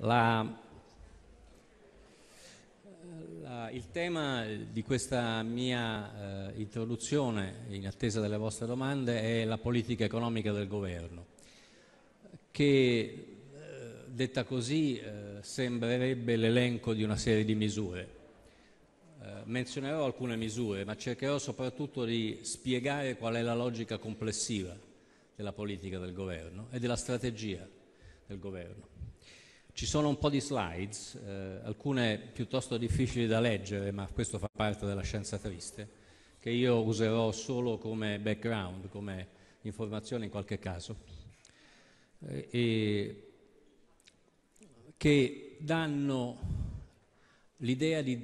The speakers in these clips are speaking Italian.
La, la, il tema di questa mia eh, introduzione, in attesa delle vostre domande, è la politica economica del governo, che eh, detta così eh, sembrerebbe l'elenco di una serie di misure. Eh, menzionerò alcune misure, ma cercherò soprattutto di spiegare qual è la logica complessiva della politica del governo e della strategia del governo. Ci sono un po' di slides, eh, alcune piuttosto difficili da leggere, ma questo fa parte della scienza triste, che io userò solo come background, come informazione in qualche caso, eh, e che danno l'idea di,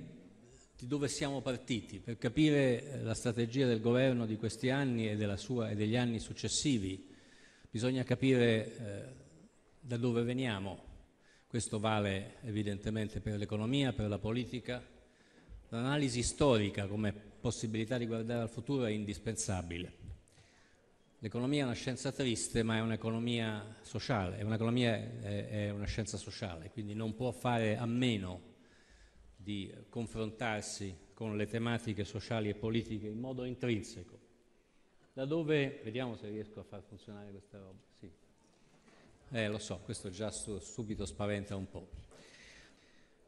di, dove siamo partiti. Per capire eh, la strategia del governo di questi anni e, sua, e degli anni successivi bisogna capire eh, da dove veniamo questo vale evidentemente per l'economia, per la politica. L'analisi storica come possibilità di guardare al futuro è indispensabile. L'economia è una scienza triste, ma è un'economia sociale, è un'economia è, è una scienza sociale, quindi non può fare a meno di confrontarsi con le tematiche sociali e politiche in modo intrinseco. Da dove, vediamo se riesco a far funzionare questa roba. Sì. Eh, lo so, questo già subito spaventa un po'.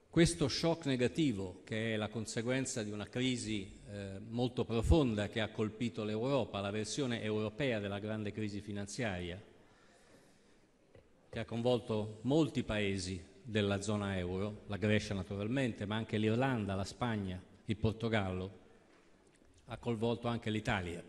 Questo shock negativo, che è la conseguenza di una crisi eh, molto profonda che ha colpito l'Europa, la versione europea della grande crisi finanziaria, che ha coinvolto molti paesi della zona euro, la Grecia naturalmente, ma anche l'Irlanda, la Spagna, il Portogallo, ha coinvolto anche l'Italia